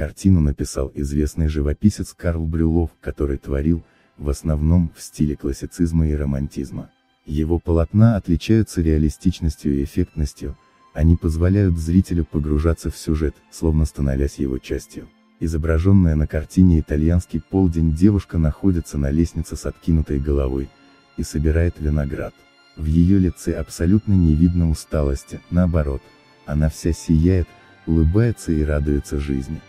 Картину написал известный живописец Карл Брюлов, который творил, в основном, в стиле классицизма и романтизма. Его полотна отличаются реалистичностью и эффектностью, они позволяют зрителю погружаться в сюжет, словно становясь его частью. Изображенная на картине «Итальянский полдень» девушка находится на лестнице с откинутой головой, и собирает виноград. В ее лице абсолютно не видно усталости, наоборот, она вся сияет, улыбается и радуется жизни.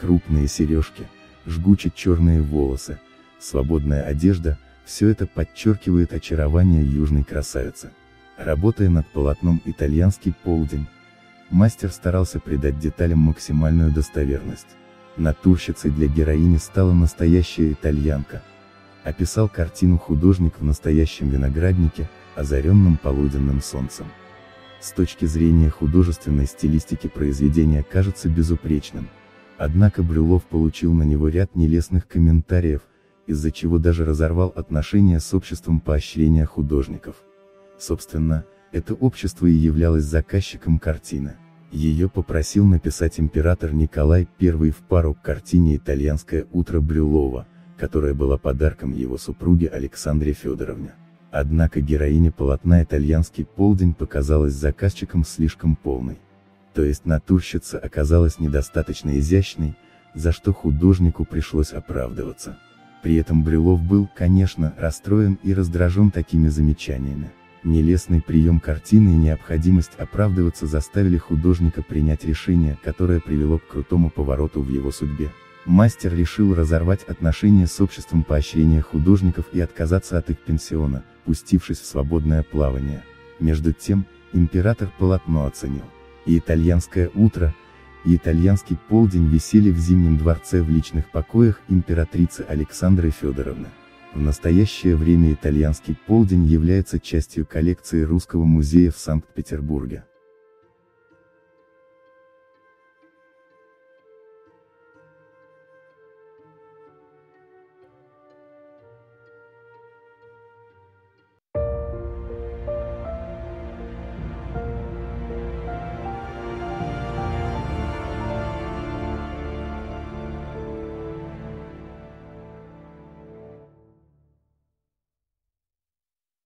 Крупные сережки, жгуче черные волосы, свободная одежда, все это подчеркивает очарование южной красавицы. Работая над полотном «Итальянский полдень», мастер старался придать деталям максимальную достоверность. Натурщицей для героини стала настоящая итальянка. Описал картину художник в настоящем винограднике, озаренном полуденным солнцем. С точки зрения художественной стилистики произведения кажется безупречным, однако Брюлов получил на него ряд нелестных комментариев, из-за чего даже разорвал отношения с обществом поощрения художников. Собственно, это общество и являлось заказчиком картины. Ее попросил написать император Николай I в пару к картине «Итальянское утро Брюлова», которая была подарком его супруге Александре Федоровне. Однако героиня полотна «Итальянский полдень» показалась заказчиком слишком полной. То есть натурщица оказалась недостаточно изящной, за что художнику пришлось оправдываться. При этом Брюлов был, конечно, расстроен и раздражен такими замечаниями. Нелестный прием картины и необходимость оправдываться заставили художника принять решение, которое привело к крутому повороту в его судьбе. Мастер решил разорвать отношения с обществом поощрения художников и отказаться от их пенсиона, пустившись в свободное плавание. Между тем, император полотно оценил. И итальянское утро, и итальянский полдень висели в Зимнем дворце в личных покоях императрицы Александры Федоровны. В настоящее время итальянский полдень является частью коллекции Русского музея в Санкт-Петербурге.